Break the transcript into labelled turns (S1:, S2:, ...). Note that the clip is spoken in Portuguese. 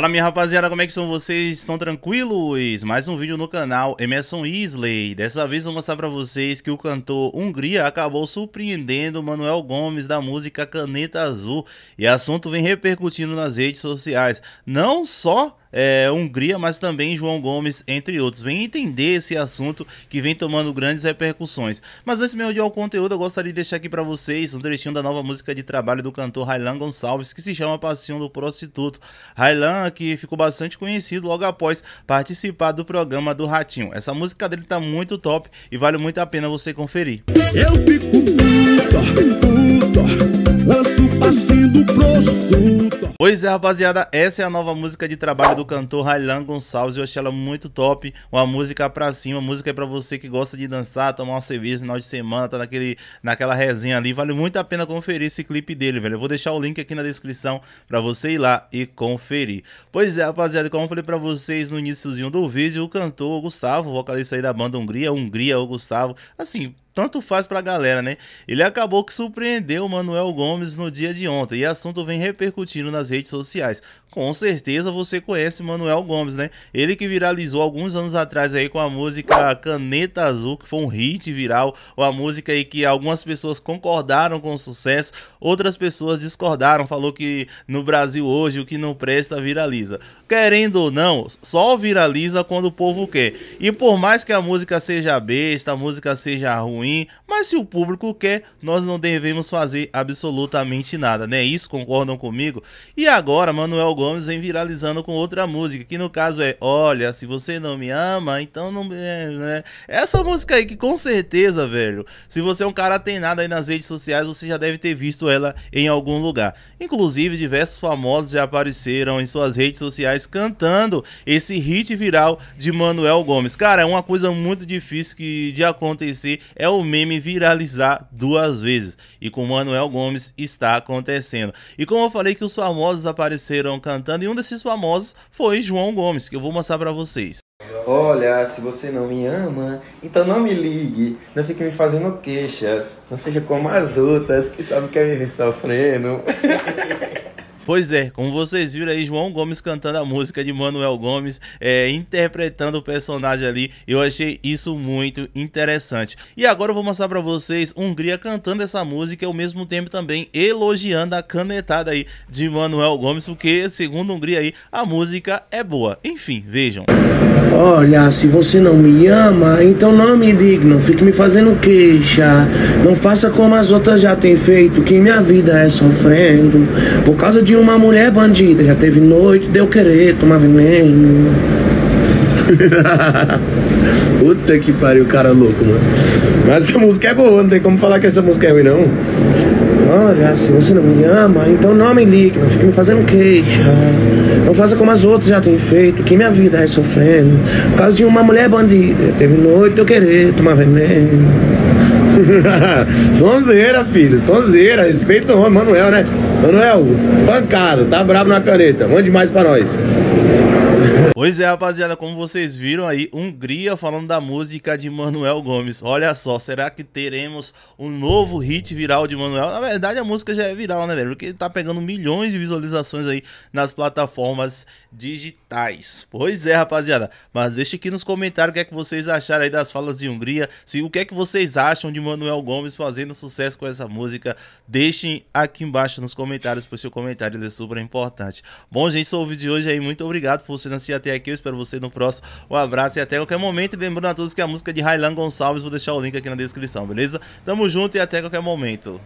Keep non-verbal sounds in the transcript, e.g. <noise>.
S1: Fala minha rapaziada, como é que são vocês? Estão tranquilos? Mais um vídeo no canal Emerson Isley. Dessa vez vou mostrar pra vocês que o cantor Hungria acabou surpreendendo Manuel Gomes da música Caneta Azul. E assunto vem repercutindo nas redes sociais. Não só é, Hungria, mas também João Gomes, entre outros. Vem entender esse assunto que vem tomando grandes repercussões. Mas antes mesmo de ao conteúdo, eu gostaria de deixar aqui para vocês um trechinho da nova música de trabalho do cantor Railan Gonçalves, que se chama Passinho do Prostituto. Railan, que ficou bastante conhecido logo após participar do programa do Ratinho. Essa música dele tá muito top e vale muito a pena você conferir. Eu fico puta, puta, Pois é, rapaziada, essa é a nova música de trabalho do cantor Railan Gonçalves. Eu achei ela muito top. Uma música pra cima, música é pra você que gosta de dançar, tomar uma cerveja no final de semana, tá naquele, naquela resenha ali. Vale muito a pena conferir esse clipe dele, velho. Eu vou deixar o link aqui na descrição pra você ir lá e conferir. Pois é, rapaziada, como eu falei pra vocês no iníciozinho do vídeo, o cantor Gustavo, vocalista aí da banda Hungria, Hungria, o Gustavo, assim, tanto faz pra galera, né? Ele acabou que surpreendeu o Manuel Gomes no dia de ontem e assunto vem repercutindo nas redes sociais. Com certeza você conhece Manuel Gomes, né? Ele que viralizou alguns anos atrás aí com a música Caneta Azul, que foi um hit viral, ou a música aí que algumas pessoas concordaram com o sucesso, outras pessoas discordaram, falou que no Brasil hoje o que não presta viraliza. Querendo ou não, só viraliza quando o povo quer. E por mais que a música seja besta, a música seja ruim, mas se o público quer, nós não devemos fazer absolutamente nada, né? Isso concordam comigo? E agora, Manuel Gomes vem viralizando com outra música, que no caso é Olha, se você não me ama, então não. É, né? Essa música aí que com certeza, velho, se você é um cara nada aí nas redes sociais, você já deve ter visto ela em algum lugar. Inclusive, diversos famosos já apareceram em suas redes sociais cantando esse hit viral de Manuel Gomes. Cara, é uma coisa muito difícil que, de acontecer, é o meme viralizar duas vezes. E com Manuel Gomes está acontecendo. E como eu falei que os famosos apareceram cantando cantando e um desses famosos foi João Gomes, que eu vou mostrar para vocês.
S2: Olha, se você não me ama, então não me ligue, não fique me fazendo queixas, não seja como as outras que sabem que é me sofrendo. <laughs>
S1: Pois é, como vocês viram aí, João Gomes cantando a música de Manuel Gomes, é, interpretando o personagem ali, eu achei isso muito interessante. E agora eu vou mostrar para vocês Hungria cantando essa música e ao mesmo tempo também elogiando a canetada aí de Manuel Gomes, porque segundo Hungria aí, a música é boa. Enfim, vejam.
S3: Olha, se você não me ama, então não me diga, não fique me fazendo queixa. Não faça como as outras já têm feito, que minha vida é sofrendo. Por causa de uma mulher bandida, já teve noite, deu querer tomar veneno. <laughs> Puta que pariu, cara louco, mano. Mas essa música é boa, não tem como falar que essa música é ruim, não. Olha, se você não me ama, então não me ligue, não fique me fazendo queixa. Não faça como as outras já têm feito, que minha vida é sofrendo. Por causa de uma mulher bandida, teve noite eu querer tomar veneno. <laughs> sonzeira, filho, sonzeira. Respeita o nome, Manuel, né? Manuel, pancado, tá brabo na caneta. Mande mais pra nós.
S1: Pois é, rapaziada, como vocês viram aí, Hungria falando da música de Manuel Gomes. Olha só, será que teremos um novo hit viral de Manuel? Na verdade, a música já é viral, né, velho? Porque ele tá pegando milhões de visualizações aí nas plataformas digitais. Pois é, rapaziada. Mas deixa aqui nos comentários o que é que vocês acharam aí das falas de Hungria. Se o que é que vocês acham de Manuel Gomes fazendo sucesso com essa música. Deixem aqui embaixo nos comentários, pois seu comentário é super importante. Bom, gente, é o vídeo de hoje aí. Muito obrigado por você assistir até aqui. Eu espero você no próximo. Um abraço e até qualquer momento. E lembrando a todos que a música é de Railan Gonçalves, vou deixar o link aqui na descrição, beleza? Tamo junto e até qualquer momento.